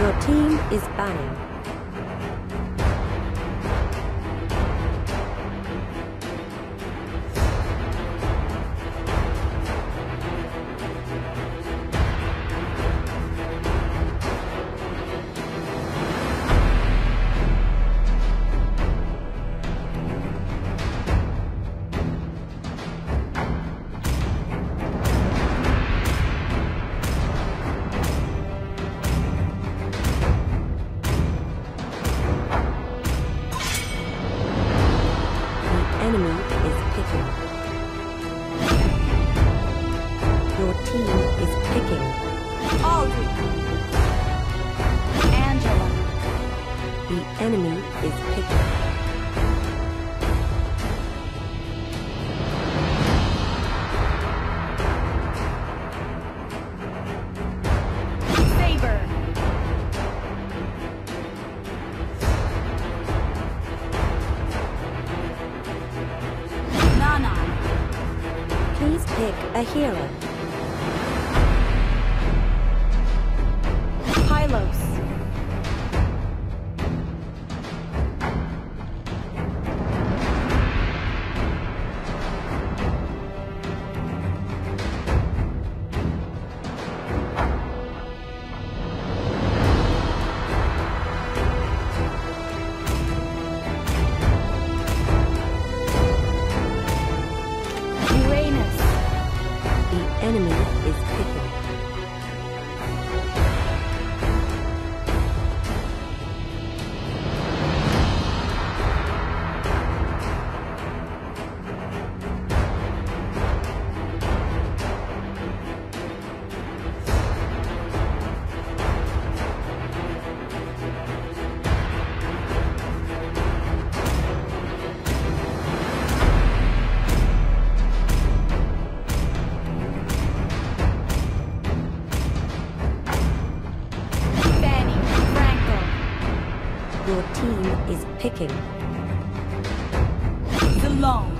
Your team is banning. Please pick a hero. Your team is picking. Zalone.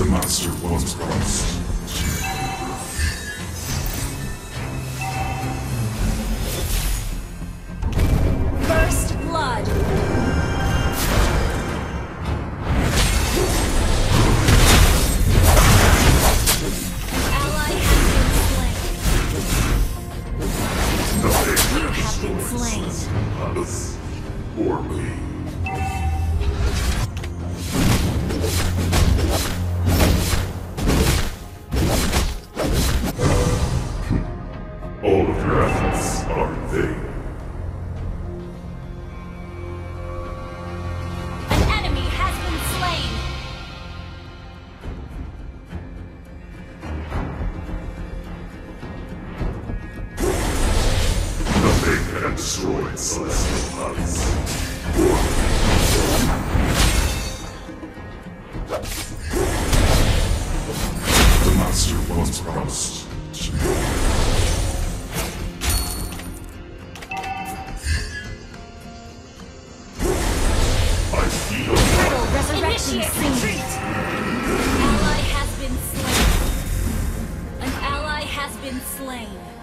the monster was crossed. Initiate retreat! An ally has been slain. An ally has been slain.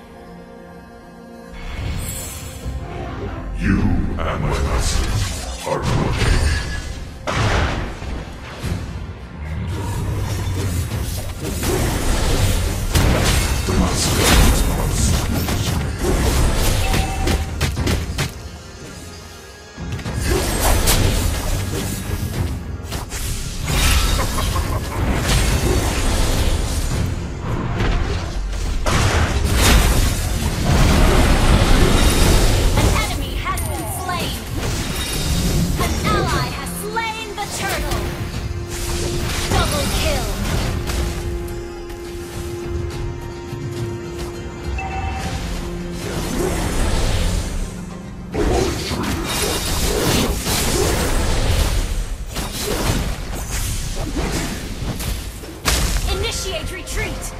Initiate retreat!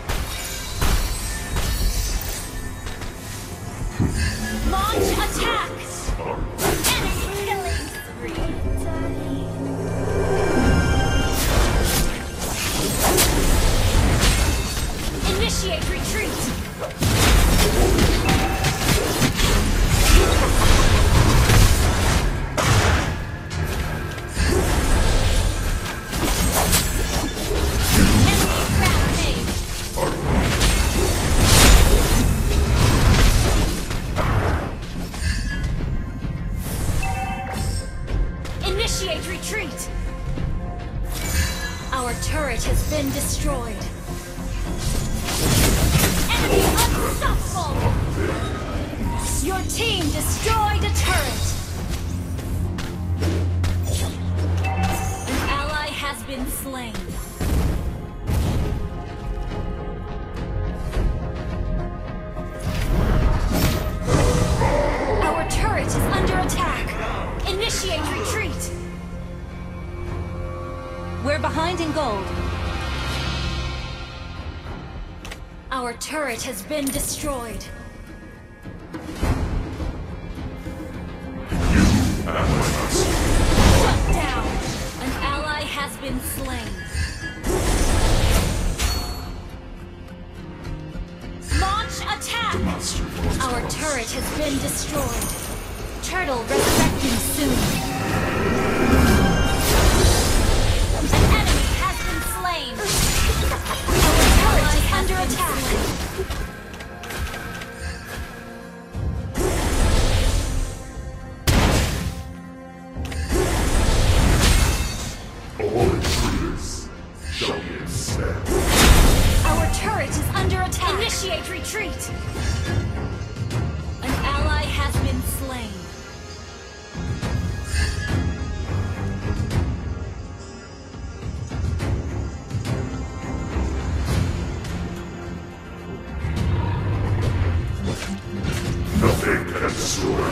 Launch attack! Initiate retreat! We're behind in gold. Our turret has been destroyed. You Shut down! An ally has been slain. Launch attack! Our turret has been destroyed.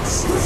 Yes.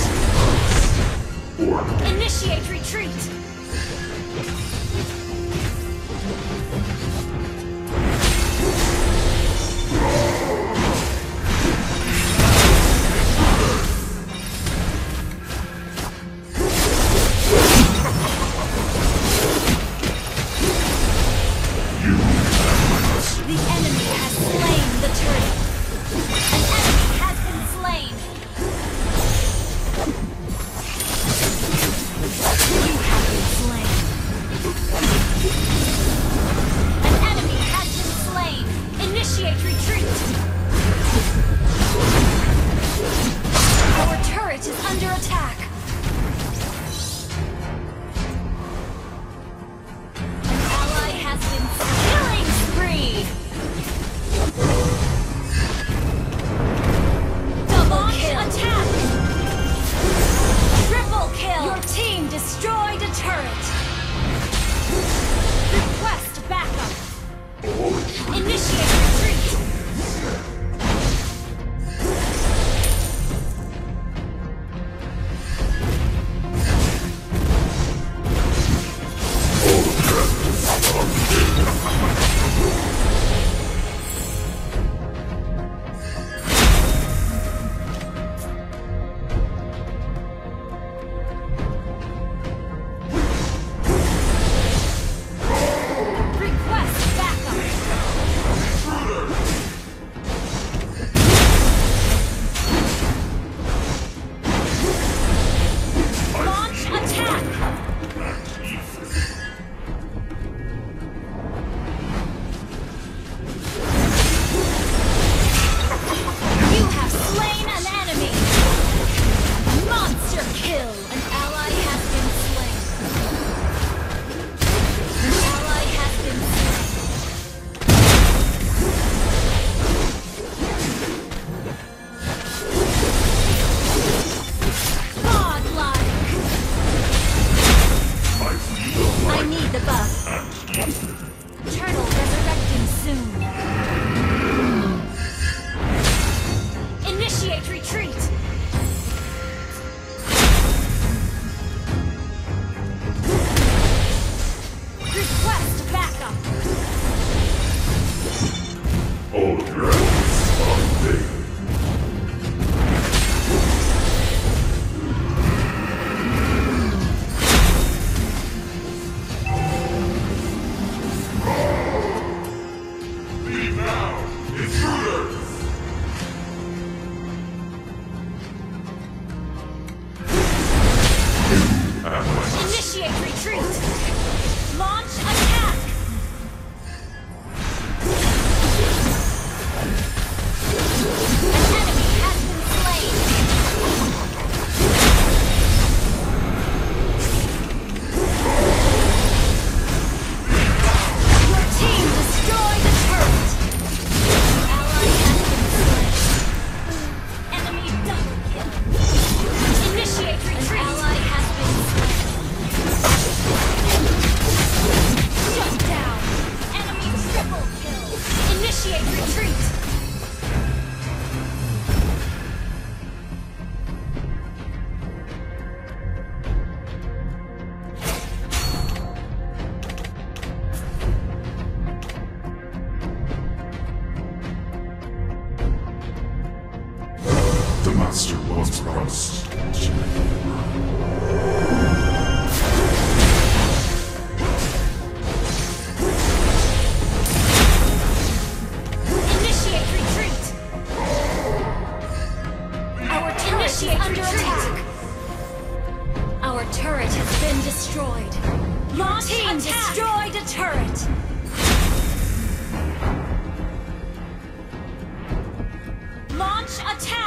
Attack.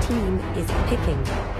Team is picking.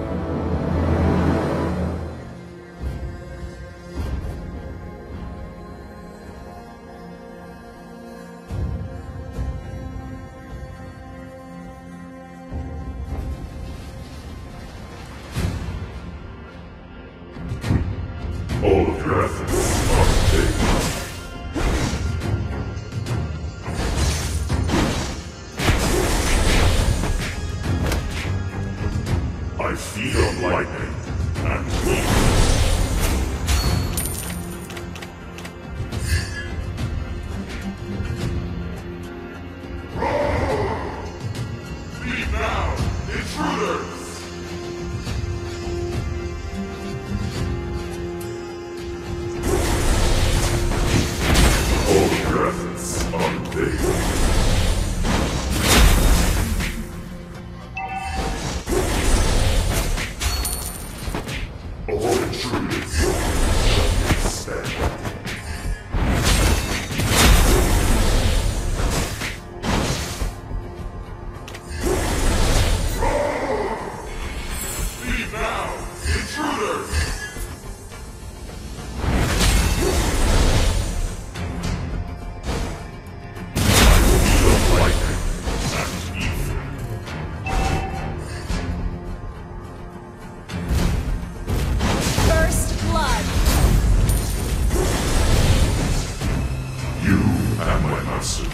Nancy.